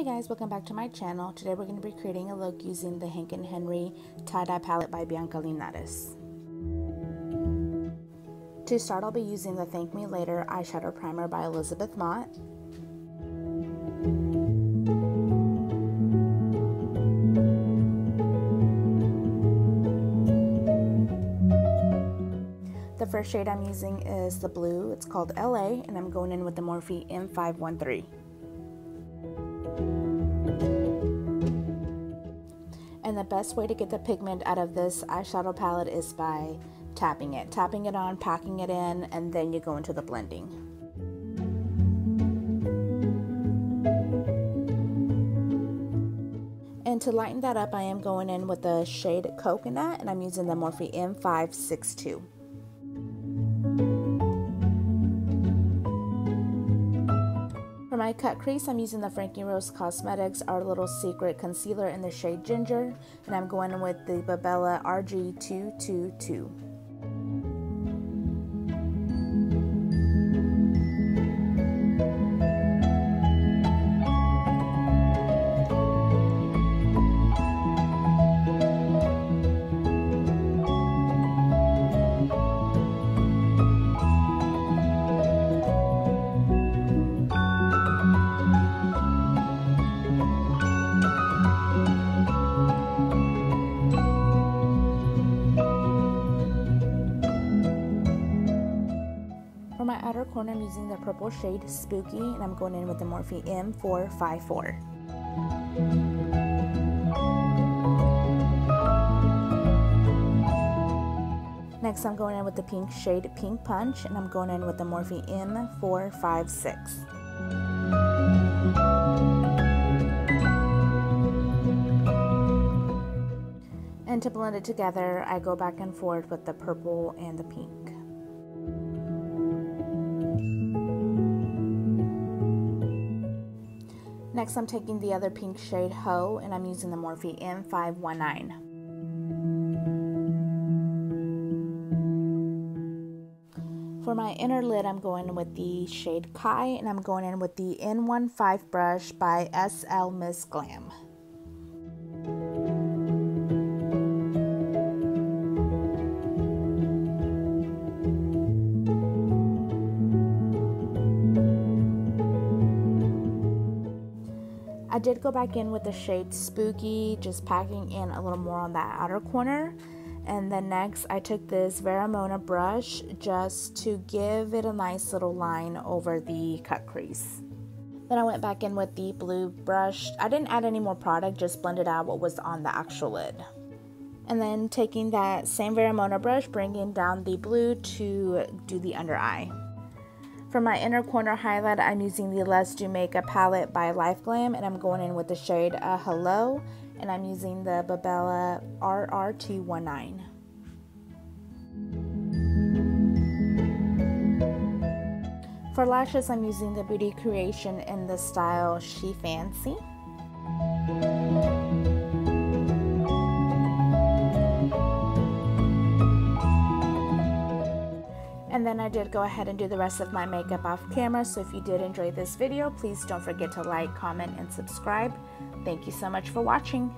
Hey guys, welcome back to my channel. Today we're going to be creating a look using the Hank & Henry tie-dye palette by Bianca Linares. To start, I'll be using the Thank Me Later eyeshadow primer by Elizabeth Mott. The first shade I'm using is the blue. It's called LA, and I'm going in with the Morphe M513. The best way to get the pigment out of this eyeshadow palette is by tapping it. Tapping it on, packing it in, and then you go into the blending. And to lighten that up, I am going in with the shade Coconut, and I'm using the Morphe M562. My cut crease, I'm using the Frankie Rose Cosmetics Our Little Secret Concealer in the shade Ginger, and I'm going with the Bebella RG222. Corner, I'm using the purple shade Spooky, and I'm going in with the Morphe M454. Next, I'm going in with the pink shade Pink Punch, and I'm going in with the Morphe M456. And to blend it together, I go back and forth with the purple and the pink. Next, I'm taking the other pink shade Ho, and I'm using the Morphe M519. For my inner lid, I'm going with the shade Kai, and I'm going in with the N15 brush by SL Miss Glam. I did go back in with the shade Spooky, just packing in a little more on that outer corner. And then next, I took this Vera Mona brush just to give it a nice little line over the cut crease. Then I went back in with the blue brush. I didn't add any more product, just blended out what was on the actual lid. And then taking that same Vera Mona brush, bringing down the blue to do the under eye. For my inner corner highlight, I'm using the Let's Do Makeup palette by Life Glam, and I'm going in with the shade uh, Hello, and I'm using the Bebella RRT19. For lashes, I'm using the Beauty Creation in the style She Fancy. Then I did go ahead and do the rest of my makeup off camera. So if you did enjoy this video, please don't forget to like, comment, and subscribe. Thank you so much for watching.